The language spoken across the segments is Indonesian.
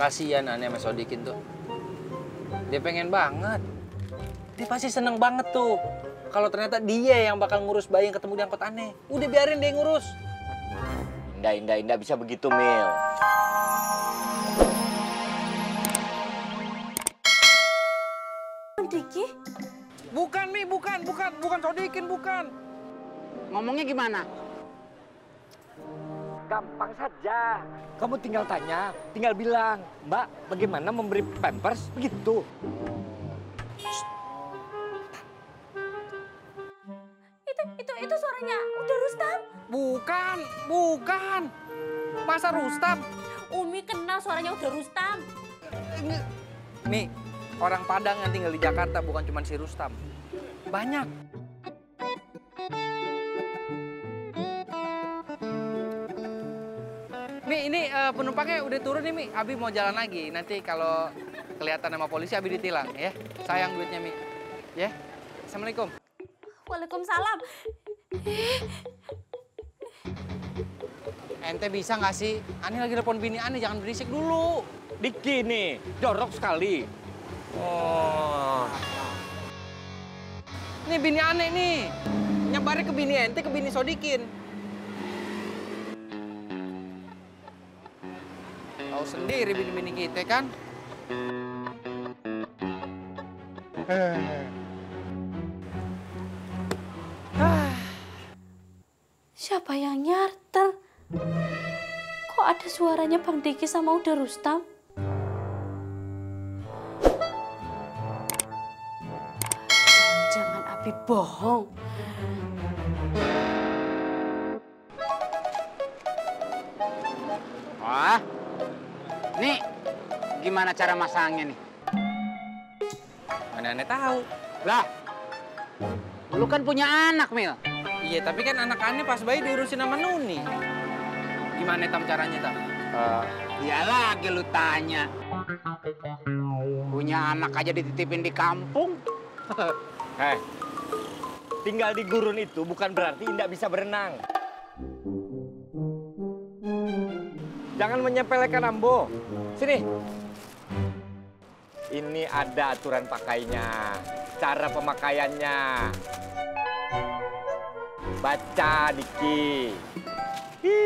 Kasihan aneh sama Sodikin tuh. Dia pengen banget. Dia pasti seneng banget tuh. Kalau ternyata dia yang bakal ngurus bayi yang ketemu di angkot aneh. Udah biarin dia ngurus. Indah, indah, indah bisa begitu, Mil. Diki? Bukan, Mi, bukan, bukan, bukan Sodikin, bukan. Ngomongnya gimana? Gampang saja. Kamu tinggal tanya, tinggal bilang, Mbak, bagaimana memberi pampers? Begitu. Itu, itu, itu suaranya udah Rustam. Bukan, bukan. Masa Rustam? Umi kenal suaranya udah Rustam. Ini, Mi, orang Padang yang tinggal di Jakarta bukan cuma si Rustam. Banyak. Mi, ini eh, penumpangnya udah turun nih, Mi. Abi mau jalan lagi. Nanti kalau kelihatan sama polisi, Abi ditilang, ya. Sayang duitnya, Mi. Ya. Assalamualaikum. Waalaikumsalam. Ente bisa nggak sih? Ani lagi telepon bini Ani, jangan berisik dulu. Diki nih, jorok sekali. Oh. Ini bini aneh nih. Nyebarnya ke bini ente, ke bini Sodikin. Sendiri bini-bini kita kan. Siapa yang nyarter? Kok ada suaranya Bang Diki sama udah Rustam? Jangan Abi bohong. Wah, nih gimana cara masangnya nih? Mana aneh tahu. Lah, lu kan punya anak, Mil. Iya, tapi kan anak aneh pas bayi diurusin sama Nuni. Gimana tam caranya tam? Eh, ya lagi lu tanya. Punya anak aja dititipin di kampung. Hei, tinggal di gurun itu bukan berarti tidak bisa berenang. Jangan menyepelekan Ambo. Sini. Ini ada aturan pakainya, cara pemakaiannya. Baca, Diki. Hi.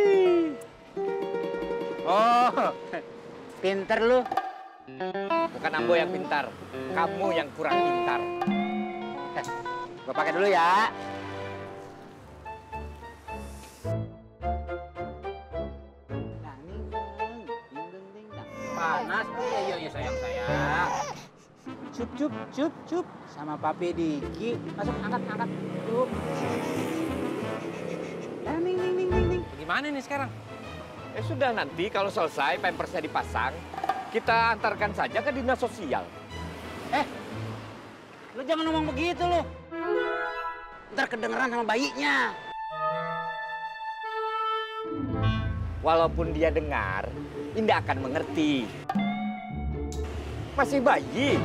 Oh, pinter lu. Bukan Ambo yang pintar, kamu yang kurang pintar. Gua pakai dulu ya. Panas, iya iya iya sayang sayang. Cup cup cup cup sama Papi Diki. Masuk angkat angkat. Cup. Eh, ning ning ning ning. Gimana nih sekarang? Ya sudah nanti kalau selesai pampersnya dipasang, kita antarkan saja ke dinas sosial. Eh, lu jangan ngomong begitu lu. Ntar kedengeran sama bayinya. Walaupun dia dengar, Indah akan mengerti. Masih bayi.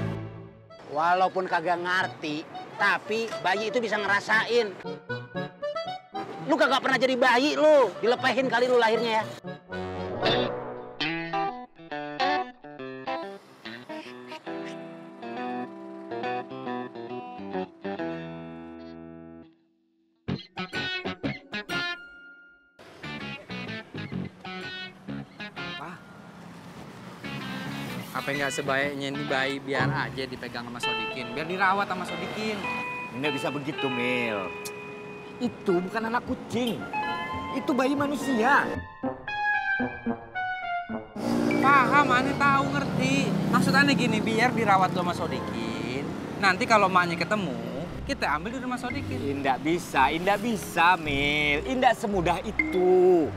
Walaupun kagak ngerti, tapi bayi itu bisa ngerasain. Lu kagak pernah jadi bayi lu, dilepehin kali lu lahirnya ya. Apa nggak sebaiknya ini bayi biar aja dipegang sama Sodikin, biar dirawat sama Sodikin. Nggak bisa begitu, Mil. Itu bukan anak kucing. Itu bayi manusia. Paham, aneh tahu ngerti. Maksud aneh gini, biar dirawat sama Sodikin. Nanti kalau emaknya ketemu, kita ambil di rumah Sodikin. Indah bisa, Indah bisa, Mil. Indah semudah itu.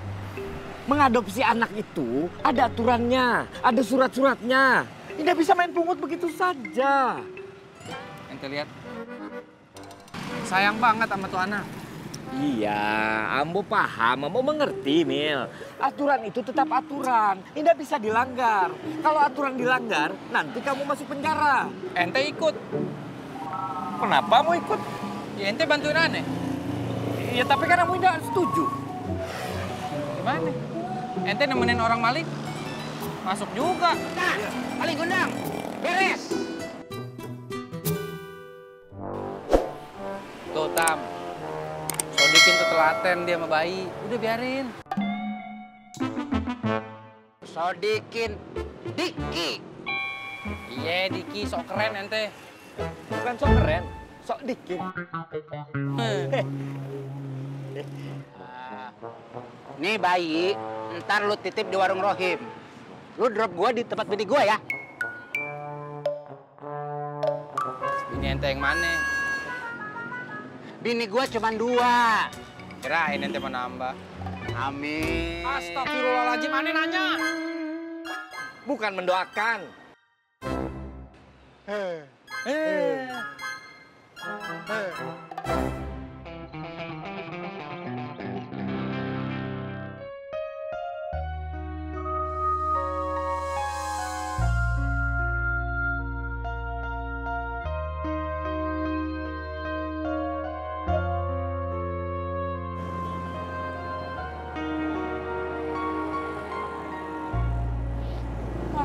Mengadopsi anak itu ada aturannya, ada surat-suratnya. Indah bisa main pungut begitu saja. Ente lihat. Sayang banget sama tuh anak. Iya, Ambo paham, Ambo mengerti, Mil. Aturan itu tetap aturan, tidak bisa dilanggar. Kalau aturan dilanggar, nanti kamu masuk penjara. Ente ikut. Kenapa mau ikut? Ya ente bantuin aneh. Ya tapi kan kamu tidak setuju. Gimana? Ente nemenin orang maling? Masuk juga. Nah, paling gundang. Beres. Tuh, Tam. Sodikin tuh telaten dia sama bayi. Udah biarin. Sodikin Diki. Iya, Diki sok keren ente. Bukan sok keren, sok dikit. Nih bayi, ntar lu titip di warung Rohim. Lu drop gua di tempat bini gua ya. Ini ente yang mana? Bini gua cuma dua. Kirain ente mau nambah. Amin. Astagfirullahaladzim, aneh nanya. Bukan mendoakan.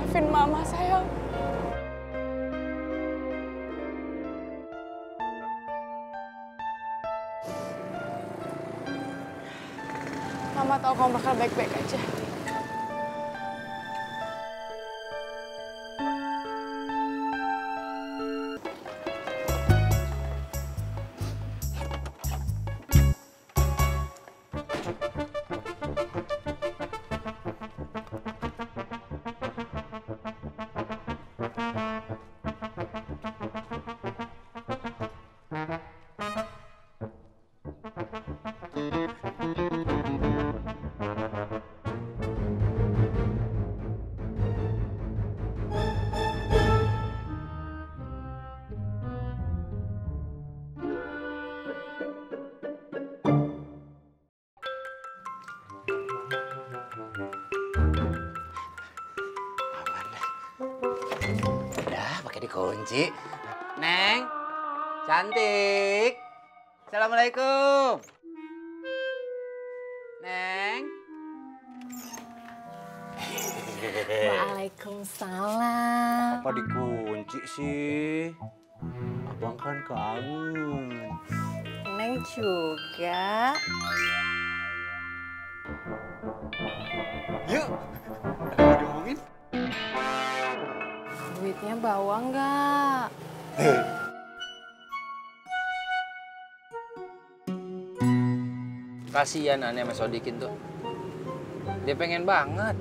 Maafin mama sayang. Mama tahu kamu bakal baik-baik aja. Dikunci. Neng, cantik. Assalamualaikum. Neng. Waalaikumsalam. Apa dikunci sih? Abang kan kangen. Neng juga. Yuk, ada mau diomongin? Duitnya bawa nggak? Kasian aneh sama Sodikin tuh. Dia pengen banget.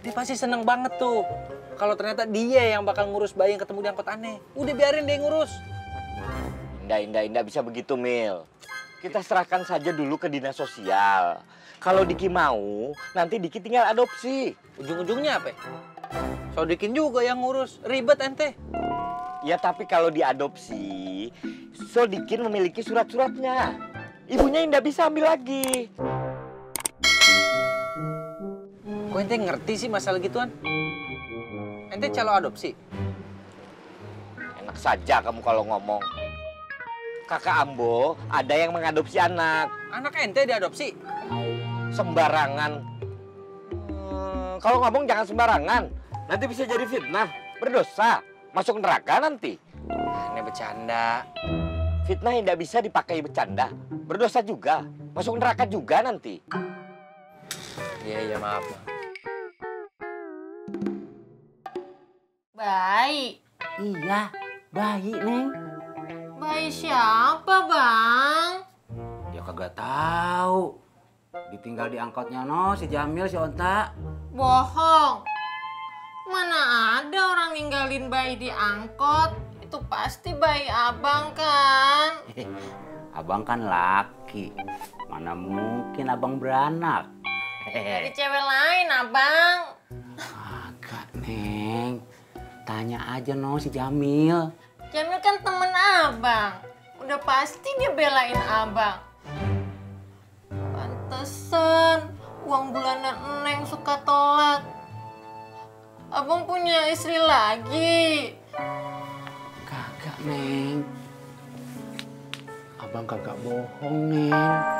Dia pasti seneng banget tuh. Kalau ternyata dia yang bakal ngurus bayi yang ketemu di angkot aneh. Udah biarin dia ngurus. Indah, indah, indah bisa begitu, Mil. Kita serahkan saja dulu ke dinas sosial. Kalau Diki mau, nanti Diki tinggal adopsi. Ujung-ujungnya apa? ya? Sodikin juga yang ngurus. Ribet ente. Ya tapi kalau diadopsi, Sodikin memiliki surat-suratnya. Ibunya indah bisa ambil lagi. Kok ente ngerti sih masalah gituan? Ente calon adopsi? Enak saja kamu kalau ngomong. Kakak Ambo ada yang mengadopsi anak. Anak ente diadopsi? Sembarangan. Hmm, kalau ngomong jangan sembarangan. Nanti bisa jadi fitnah. Berdosa. Masuk neraka nanti. Aneh bercanda. Fitnah yang tidak bisa dipakai bercanda. Berdosa juga. Masuk neraka juga nanti. Iya, iya maaf. maaf. Bayi. Iya, bayi, Neng. Bayi siapa, Bang? Ya kagak tahu. Ditinggal di angkotnya no si Jamil si Onta. Bohong. Mana ada orang ninggalin bayi di angkot? Itu pasti bayi abang kan? Abang kan laki. Mana mungkin abang beranak? Dari cewek lain, abang. Agak, Neng. Tanya aja no si Jamil. Jamil kan temen abang. Udah pasti dia belain abang. Pantesan uang bulanan Neng suka telat. Abang punya istri lagi. Kagak, Neng. Abang kagak bohong, Neng.